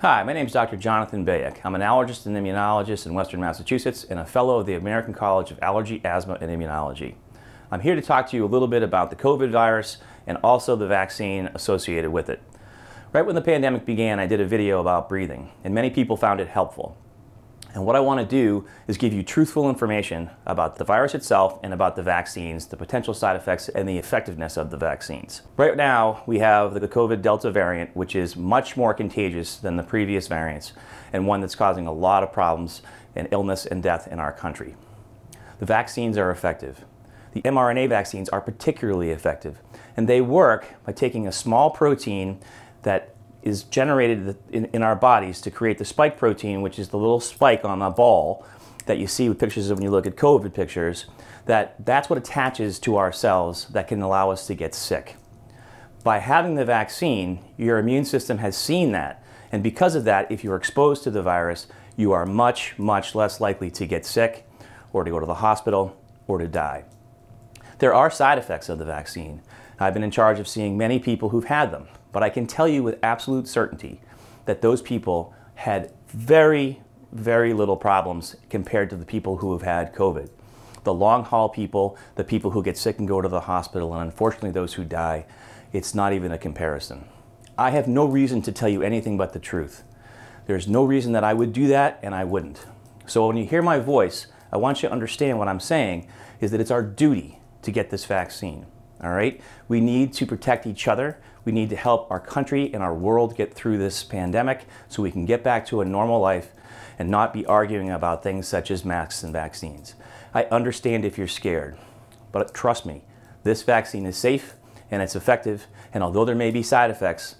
Hi, my name is Dr. Jonathan Bayuk. I'm an allergist and immunologist in Western Massachusetts and a fellow of the American College of Allergy, Asthma, and Immunology. I'm here to talk to you a little bit about the COVID virus and also the vaccine associated with it. Right when the pandemic began, I did a video about breathing, and many people found it helpful. And what I want to do is give you truthful information about the virus itself and about the vaccines, the potential side effects, and the effectiveness of the vaccines. Right now, we have the COVID Delta variant, which is much more contagious than the previous variants, and one that's causing a lot of problems and illness and death in our country. The vaccines are effective. The mRNA vaccines are particularly effective, and they work by taking a small protein that is generated in, in, our bodies to create the spike protein, which is the little spike on a ball that you see with pictures of when you look at COVID pictures, that that's what attaches to our cells that can allow us to get sick. By having the vaccine, your immune system has seen that. And because of that, if you're exposed to the virus, you are much, much less likely to get sick or to go to the hospital or to die. There are side effects of the vaccine. I've been in charge of seeing many people who've had them. But I can tell you with absolute certainty that those people had very, very little problems compared to the people who have had COVID. The long haul people, the people who get sick and go to the hospital, and unfortunately those who die, it's not even a comparison. I have no reason to tell you anything but the truth. There's no reason that I would do that, and I wouldn't. So when you hear my voice, I want you to understand what I'm saying is that it's our duty to get this vaccine. All right? We need to protect each other. We need to help our country and our world get through this pandemic so we can get back to a normal life and not be arguing about things such as masks and vaccines. I understand if you're scared, but trust me, this vaccine is safe and it's effective, and although there may be side effects,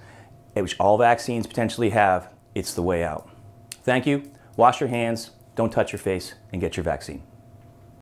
which all vaccines potentially have, it's the way out. Thank you. Wash your hands, don't touch your face, and get your vaccine.